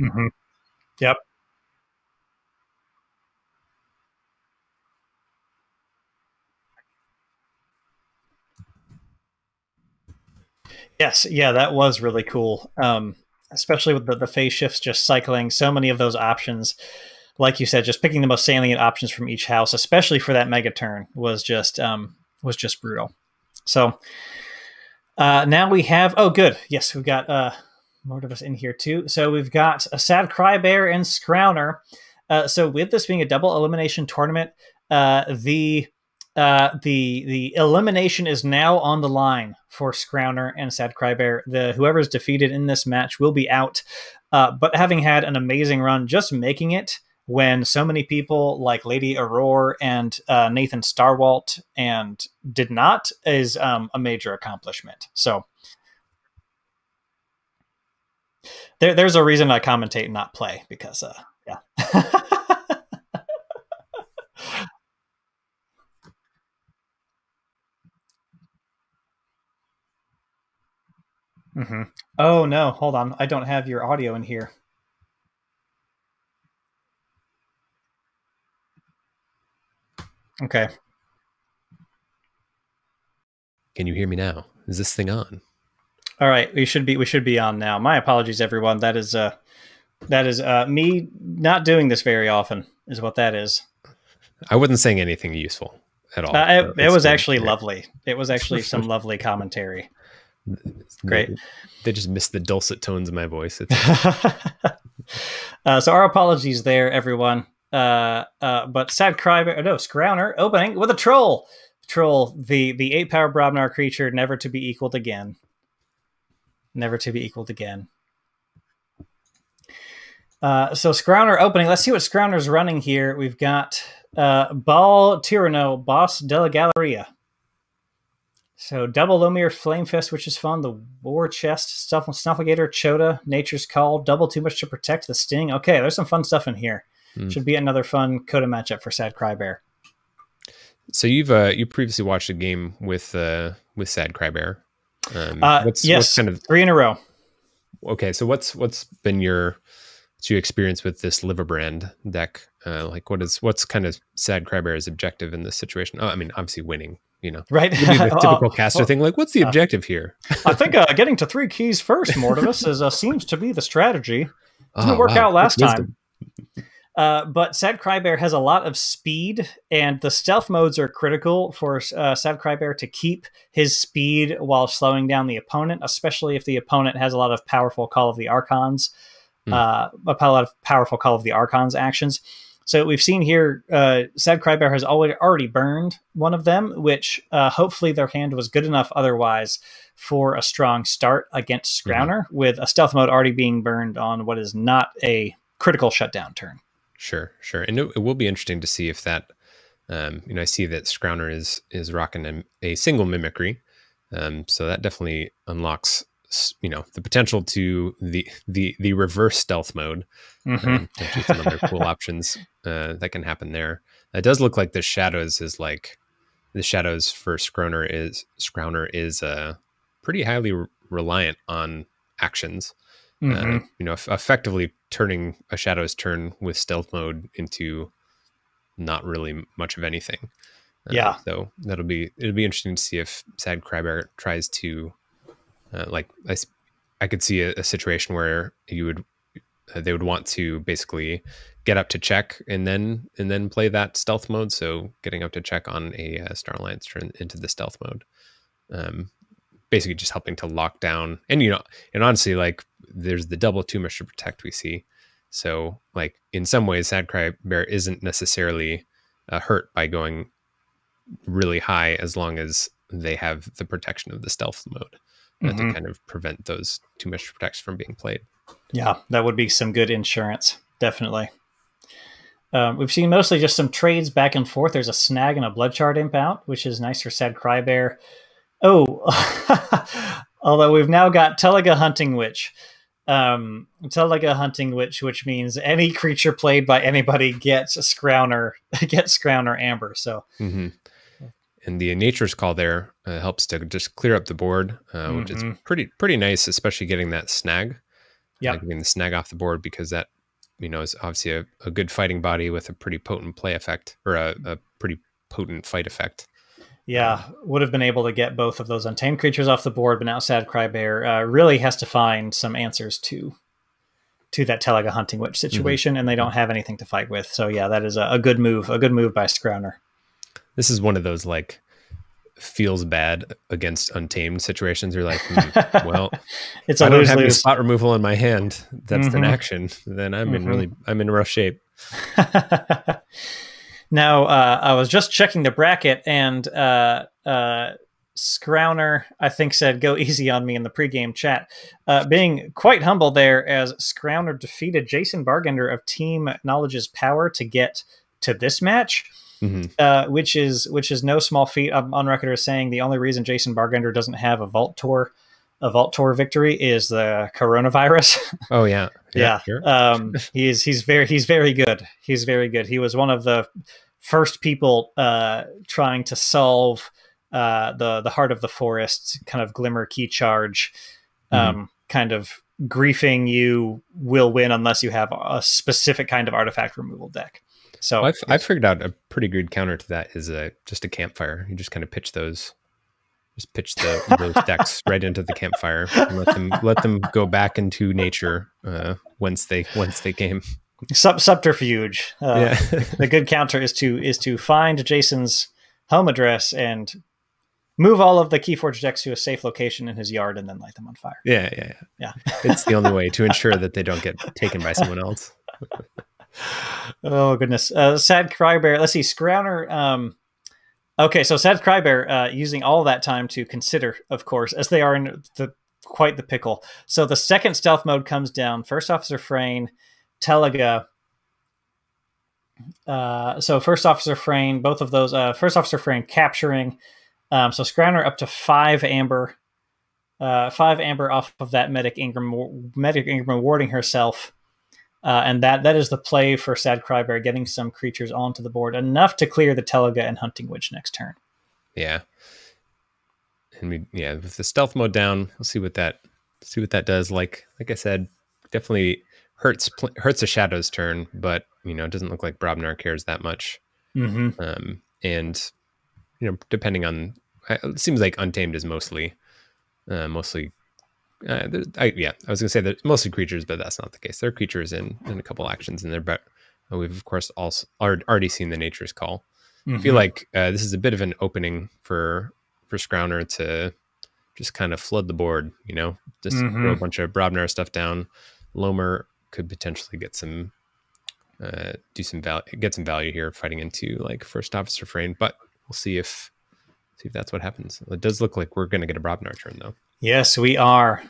Mm-hmm. Yep. Yes, yeah, that was really cool. Um, especially with the, the phase shifts just cycling so many of those options. Like you said, just picking the most salient options from each house, especially for that mega turn, was just um, was just brutal. So uh, now we have oh good yes we've got uh, more of us in here too. So we've got a sad Cry Bear and Scrowner. Uh, so with this being a double elimination tournament, uh, the uh, the the elimination is now on the line for Scrowner and Sad Crybear. The whoever's defeated in this match will be out. Uh, but having had an amazing run, just making it when so many people like Lady Aurora and uh, Nathan Starwalt and did not is um, a major accomplishment. So there, there's a reason I commentate and not play because uh, yeah. Mm-hmm. Oh no, hold on. I don't have your audio in here. Okay. Can you hear me now? Is this thing on? All right, we should be we should be on now. My apologies, everyone. That is uh that is uh me not doing this very often. Is what that is. I wasn't saying anything useful at all. Uh, it, it was actually lovely. It was actually some lovely commentary. Great. They, they, just missed the dulcet tones of my voice. uh, so our apologies there, everyone. Uh, uh, but sad cry, no, Scrowner opening with a troll. Troll, the the eight power Brobnar creature, never to be equaled again. Never to be equaled again. Uh, so Scrowner opening. Let's see what Scrowner's running here. We've got uh, Ball Tyranno, Boss Della Galleria. So double Lomir Flamefist, which is fun. The War Chest, Stuff Snufflegator, Chota, Nature's Call, double too much to protect the Sting. Okay, there's some fun stuff in here. Mm. Should be another fun Coda matchup for Sad Crybear. So you've uh, you previously watched a game with uh, with Sad Crybear. Um, uh, what's, yes, what's kind of three in a row. Okay, so what's what's been your what's your experience with this Liverbrand deck? Uh, like, what is what's kind of Sad Crybear's objective in this situation? Oh, I mean, obviously winning, you know, right? the typical caster thing. Like, what's the uh, objective here? I think uh, getting to three keys first, Mortivas, is uh, seems to be the strategy. Didn't oh, work wow. out last time. Uh, but Sad Crybear has a lot of speed, and the stealth modes are critical for uh, Sad Crybear to keep his speed while slowing down the opponent, especially if the opponent has a lot of powerful Call of the Archons, mm. uh, a lot of powerful Call of the Archons actions. So we've seen here, uh, Sad Crybear has already already burned one of them, which uh, hopefully their hand was good enough otherwise for a strong start against hmm. Scrowner, mm-hmm. with a stealth mode already being burned on what is not a critical shutdown turn. Sure, sure, and it, it will be interesting to see if that. Um, you know, I see that Scrowner is is rocking a, a single mimicry, um, so that definitely unlocks you know the potential to the the the reverse stealth mode. Mm-hmm. Um, some other cool options uh, that can happen there. It does look like the shadows is like the shadows for Scrowner is Scrowner is uh, pretty highly re- reliant on actions. Uh, mm-hmm. Uh, you know, f- effectively turning a shadow's turn with stealth mode into not really much of anything. Uh, yeah. So that'll be it'll be interesting to see if Sad Crybear tries to uh, like I, I could see a, a situation where you would uh, they would want to basically get up to check and then and then play that stealth mode. So getting up to check on a uh, Star Alliance turn into the stealth mode, um, basically just helping to lock down. And you know, and honestly, like there's the double too much to protect we see. So like in some ways, Sad Cry Bear isn't necessarily uh, hurt by going really high as long as they have the protection of the stealth mode mm-hmm. to kind of prevent those too much protection from being played. Yeah, that would be some good insurance, definitely. Um, we've seen mostly just some trades back and forth. There's a snag and a bloodshard imp out, which is nice for Sad Cry Bear. Oh, although we've now got Teliga Hunting Witch. Um, Teliga Hunting Witch, which means any creature played by anybody gets a Scrowner, gets Scrowner Amber. So mm-hmm and the nature's call there uh, helps to just clear up the board, uh, which mm-hmm. is pretty pretty nice, especially getting that snag. Yeah, uh, getting the snag off the board because that you know is obviously a, a good fighting body with a pretty potent play effect or a, a pretty potent fight effect. Yeah, would have been able to get both of those untamed creatures off the board, but now Sad Crybear uh, really has to find some answers to to that Teliga Hunting Witch situation, mm-hmm. and they don't have anything to fight with. So yeah, that is a, a good move, a good move by Scrowner. This is one of those like feels bad against untamed situations. You're like, hmm, well, it's I don't have any spot removal in my hand. That's mm-hmm. an action. Then I'm mm-hmm. in really, I'm in rough shape. now, uh, I was just checking the bracket, and uh, uh, Scrowner, I think, said, "Go easy on me" in the pregame chat, uh, being quite humble there as Scrowner defeated Jason Bargender of Team Knowledge's Power to get to this match. Mm-hmm. Uh, which is which is no small feat. I'm on record as saying the only reason Jason Bargender doesn't have a Vault Tour a Vault Tour victory is the coronavirus. Oh yeah, yeah. yeah. Sure. um, he's he's very he's very good. He's very good. He was one of the first people uh, trying to solve uh, the the heart of the forest kind of glimmer key charge, mm-hmm. um, kind of griefing you will win unless you have a specific kind of artifact removal deck. So well, I've, I've figured out a pretty good counter to that is a just a campfire. You just kind of pitch those, just pitch the those decks right into the campfire and let them let them go back into nature uh, once they once they came. Sub- subterfuge. Uh, yeah. the good counter is to is to find Jason's home address and move all of the Keyforge decks to a safe location in his yard and then light them on fire. Yeah, yeah, yeah. yeah. it's the only way to ensure that they don't get taken by someone else oh goodness, uh, sad crybear. Let's see, Scrowner. Um, okay, so sad crybear uh, using all that time to consider, of course, as they are in the quite the pickle. So the second stealth mode comes down. First officer Frayne, Teliga. Uh, so first officer Frayne, both of those. Uh, first officer Frayne capturing. Um, so Scrowner up to five amber. Uh, five amber off of that medic Ingram, medic Ingram warding herself. Uh, and that that is the play for Sad Crybear, getting some creatures onto the board enough to clear the Teliga and Hunting Witch next turn. Yeah, and we yeah with the stealth mode down, we'll see what that see what that does. Like like I said, definitely hurts hurts a Shadow's turn, but you know it doesn't look like Brobnar cares that much. Mm-hmm. Um, and you know depending on it seems like Untamed is mostly uh, mostly uh, I, yeah, I was gonna say that mostly creatures, but that's not the case. There are creatures in in a couple actions in there, but we've of course also already seen the nature's call. Mm-hmm. I feel mm-hmm. like uh, this is a bit of an opening for for Scrowner to just kind of flood the board. You know, just mm-hmm. throw a bunch of Brobnar stuff down. Lomir could potentially get some uh, do some value, get some value here fighting into like first officer Frayne, but we'll see if see if that's what happens. It does look like we're going to get a Brobnar turn though. Yes, we are.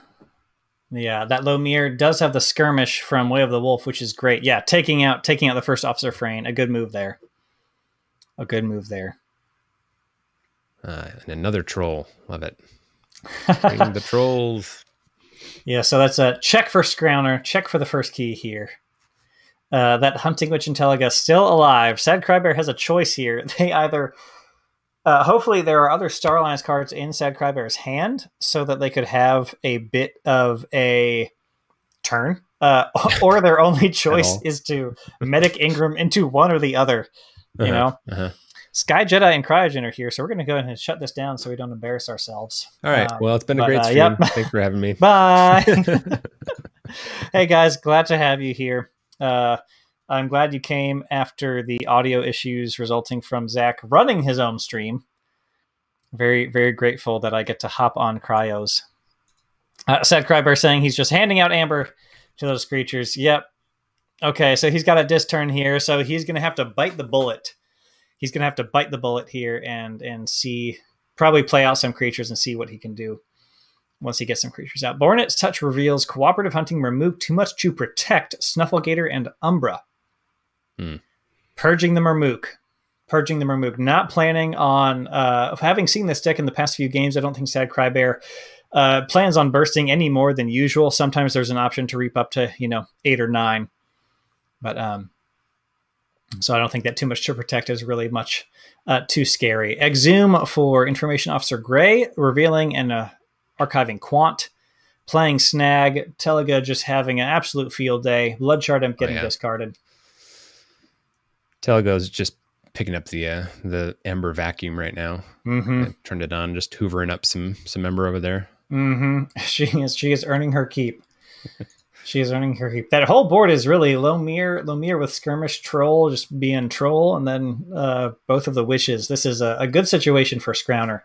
Yeah, that Lomir does have the skirmish from Way of the Wolf, which is great. Yeah, taking out taking out the first officer Frayne, a good move there. A good move there. Uh, and another troll, love it. the trolls. Yeah, so that's a check for Scrowner, check for the first key here. Uh, that hunting witch and Teliga still alive. Sad Crybear has a choice here. They either uh, hopefully, there are other Star Alliance cards in Sad Crybear's hand so that they could have a bit of a turn. Uh, or their only choice is to medic Ingram into one or the other. You uh-huh, know, uh-huh. Sky Jedi and Cryogen are here, so we're going to go ahead and shut this down so we don't embarrass ourselves. All right. Um, well, it's been a but, great uh, stream. Yep. Thanks for having me. Bye. hey guys, glad to have you here. Uh, I'm glad you came after the audio issues resulting from Zach running his own stream. Very, very grateful that I get to hop on cryos. Uh, Sad Crybear saying he's just handing out amber to those creatures. Yep. Okay, so he's got a disc turn here, so he's going to have to bite the bullet. He's going to have to bite the bullet here and and see, probably play out some creatures and see what he can do once he gets some creatures out. Bornet's Touch reveals cooperative hunting remove too much to protect Snufflegator and Umbra. Hmm. Purging the Murmook. Purging the Murmook. Not planning on, uh, having seen this deck in the past few games, I don't think Sad Crybear uh, plans on bursting any more than usual. Sometimes there's an option to reap up to, you know, eight or nine. But, um, so I don't think that too much to protect is really much uh, too scary. Exhume for Information Officer Gray, revealing and uh, archiving Quant. playing Snag, Teliga just having an absolute field day, Blood Shard Imp getting Oh, yeah. discarded. Teliga's just picking up the uh, the Ember vacuum right now. Mm-hmm. Turned it on, just hoovering up some some Ember over there. Mm-hmm. She is she is earning her keep. She is earning her keep. That whole board is really Lomir, Lomir with skirmish troll just being troll, and then uh, both of the wishes. This is a, a good situation for Scrowner.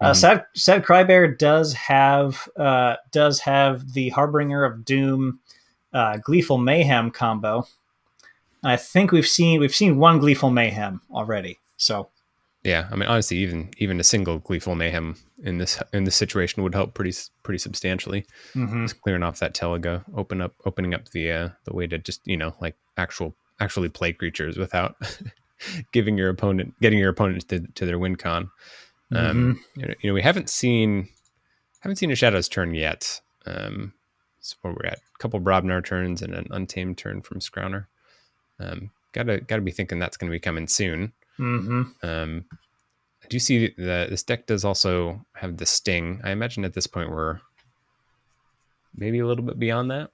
Uh, Mhm. Sad Sad Crybear does have uh, does have the Harbinger of Doom, uh, Gleeful Mayhem combo. I think we've seen we've seen one Gleeful Mayhem already. So Yeah, I mean, honestly, even even a single gleeful mayhem in this in this situation would help pretty pretty substantially. mhm. Just clearing off that Teliga, open up opening up the uh, the way to just you know like actual actually play creatures without giving your opponent getting your opponent to, to their win con. Um, you, know, you know, we haven't seen haven't seen a Shadows turn yet. Um, so where we're at a couple Brobnar turns and an Untamed turn from Scrowner. Um, gotta gotta be thinking that's going to be coming soon. hmm Um, I do see that this deck does also have the Sting. I imagine at this point we're maybe a little bit beyond that.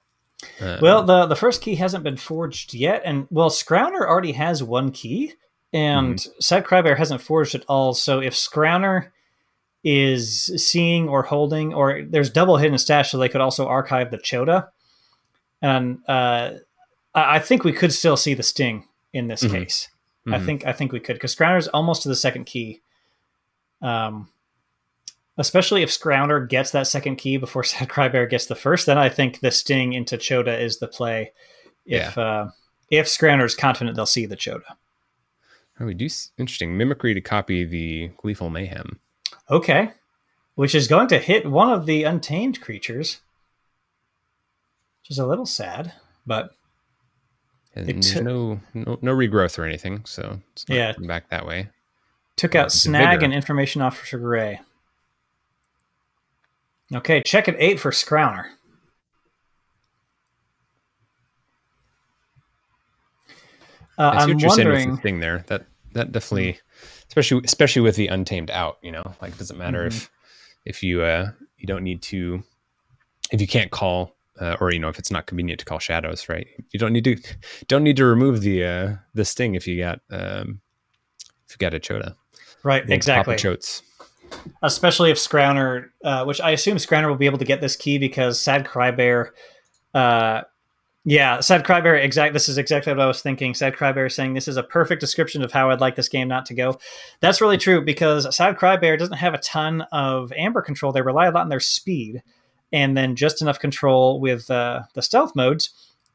Um, Well, the the first key hasn't been forged yet, and well, Scrowner already has one key, and Sad Crybear hasn't forged it all. So if Scrowner is seeing or holding, or there's double hidden stash, so they could also archive the Chota, and uh, I, I think we could still see the Sting in this Mhm. case. I mhm. think I think we could because Scrowner's almost to the second key. Um, especially if Scrowner gets that second key before Sad Crybear gets the first, then I think the Sting into Chota is the play. If uh, if Scrowner's confident they'll see the Chota. Oh, we do interesting mimicry to copy the Gleeful Mayhem. Okay, which is going to hit one of the untamed creatures, which is a little sad, but And It there's no, no no regrowth or anything, so it's not Yeah. back that way. Took Oh, out Snag vigor. and Information Officer Gray. Okay, check at eight for Scrowner. Uh, I see I'm what you're saying wondering. the thing there. That that definitely, especially especially with the untamed out. You know, like it doesn't matter if if you uh you don't need to if you can't call uh, or you know if it's not convenient to call shadows, right? You don't need to don't need to remove the uh the sting if you got um if you got a chota. Right, You want to pop a exactly. especially if Scrowner, uh, which I assume Scrowner will be able to get this key because Sad Crybear, uh, yeah, Sad Crybear. Exact. This is exactly what I was thinking. Sad Crybear saying this is a perfect description of how I'd like this game not to go. That's really true because Sad Crybear doesn't have a ton of amber control. They rely a lot on their speed, and then just enough control with uh, the stealth modes.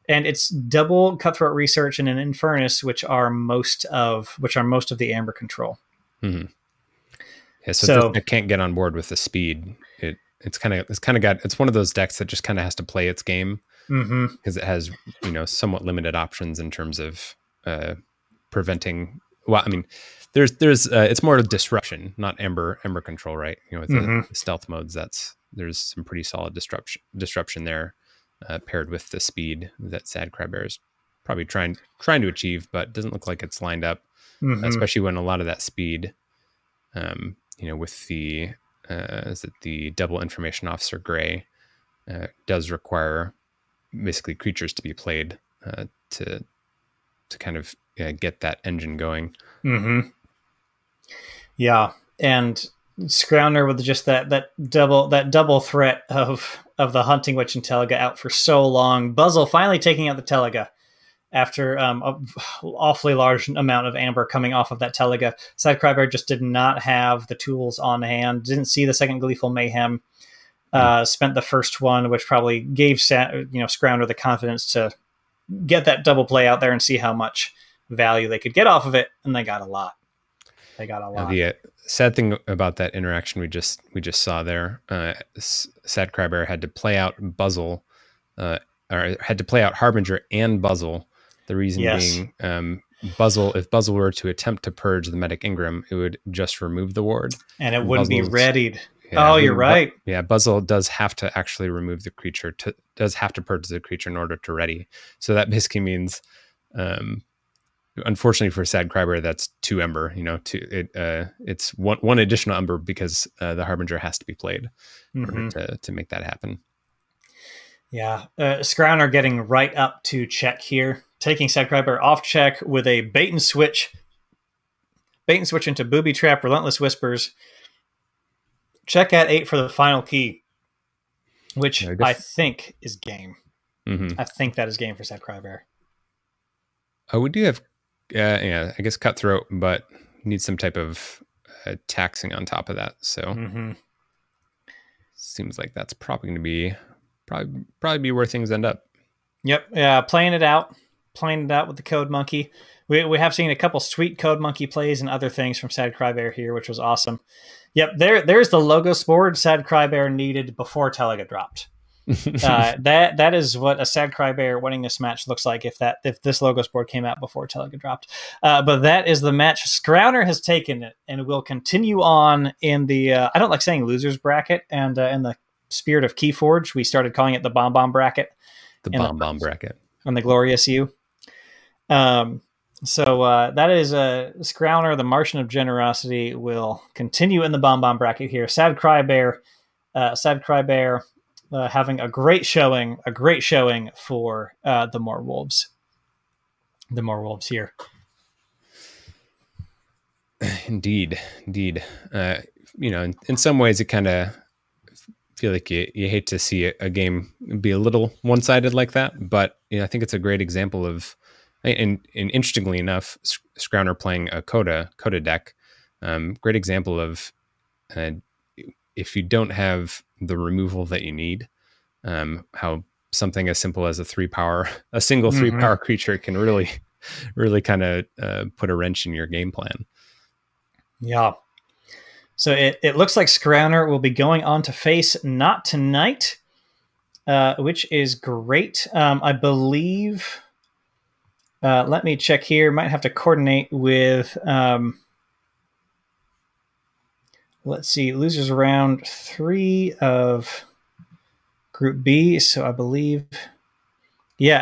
And it's double cutthroat research and an infernus, which are most of which are most of the amber control. Yeah, so, So- it, it can't get on board with the speed. It it's kind of it's kind of got it's one of those decks that just kind of has to play its game Mm-hmm. because it has you know somewhat limited options in terms of uh, preventing. Well, I mean, there's there's uh, it's more of disruption, not ember ember control, right? You know, with the, Mhm. the stealth modes, that's there's some pretty solid disruption disruption there, uh, paired with the speed that Sad Crybear is probably trying trying to achieve, but doesn't look like it's lined up Mm-hmm. especially when a lot of that speed, um, you know, with the uh, is it the double information officer gray, uh, does require basically creatures to be played uh, to to kind of get that engine going. hmm Yeah, and Scrowner with just that that double that double threat of of the hunting witch and Teliga out for so long. Buzzle finally taking out the Teliga after um, a awfully large amount of amber coming off of that Teliga. Sad Crybear just did not have the tools on hand. Didn't see the second Gleeful Mayhem. Uh, spent the first one, which probably gave Sa- you know Scrowner the confidence to get that double play out there and see how much value they could get off of it, and they got a lot. They got a lot. the uh, sad thing about that interaction we just we just saw there, uh, Sad Crybear had to play out Buzzle, uh, or had to play out Harbinger and Buzzle. The reason Yes. being, um, Buzzle if Buzzle were to attempt to purge the medic Ingram, it would just remove the ward. and it wouldn't be Buzzle's- readied. Yeah, oh, you're mean, Bu- right. yeah, Buzzle does have to actually remove the creature to does have to purge the creature in order to ready. So that basically means, um, unfortunately for Sad Crybear, that's two ember. You know, two it uh, it's one one additional ember because uh, the Harbinger has to be played in Mhm. order to to make that happen. Yeah, uh, Scrowner getting right up to check here, taking Sad Crybear off check with a bait and switch. Bait and switch into Booby Trap, Relentless Whispers. Check at eight for the final key, which I I, think is game. hmm I think that is game for Sad Crybear. Oh, we do have, uh, yeah, I guess cutthroat, but need some type of uh, taxing on top of that. So Mm-hmm. seems like that's probably going to be probably probably be where things end up. Yep. Yeah. Playing it out, playing it out with the Code Monkey. We, we have seen a couple sweet Code Monkey plays and other things from Sad Cry Bear here, which was awesome. Yep. There, there's the logo board Sad Cry Bear needed before Teliga dropped. Uh, that that is what a Sad cry bear winning this match looks like if that if this logo board came out before Teliga dropped. Uh, but that is the match. Scrowner has taken it and will continue on in the. Uh, I don't like saying losers bracket, and uh, in the spirit of Keyforge, we started calling it the Bomb Bomb bracket the bomb bomb bracket. on the Glorious You. Um, so uh, that is uh, Scrowner, the Martian of Generosity, will continue in the Bomb Bomb bracket here. Sad Crybear, uh, Sad Crybear, uh, having a great showing, a great showing for uh, the More Wolves. The More Wolves here. Indeed, indeed. Uh, you know, in, in some ways, it kind of feel like you, you hate to see a, a game be a little one sided like that. But you know, I think it's a great example of, and, and interestingly enough, S- playing a Coda Coda deck, um, great example of uh, if you don't have the removal that you need, um, how something as simple as a three power, a single three Mhm. power creature can really, really kind of uh, put a wrench in your game plan. Yeah. So it, it looks like Scrowner will be going on to face not tonight, uh, which is great. Um, I believe. Uh, let me check here. Might have to coordinate with. Um, let's see. Losers round three of Group B. So I believe. Yeah,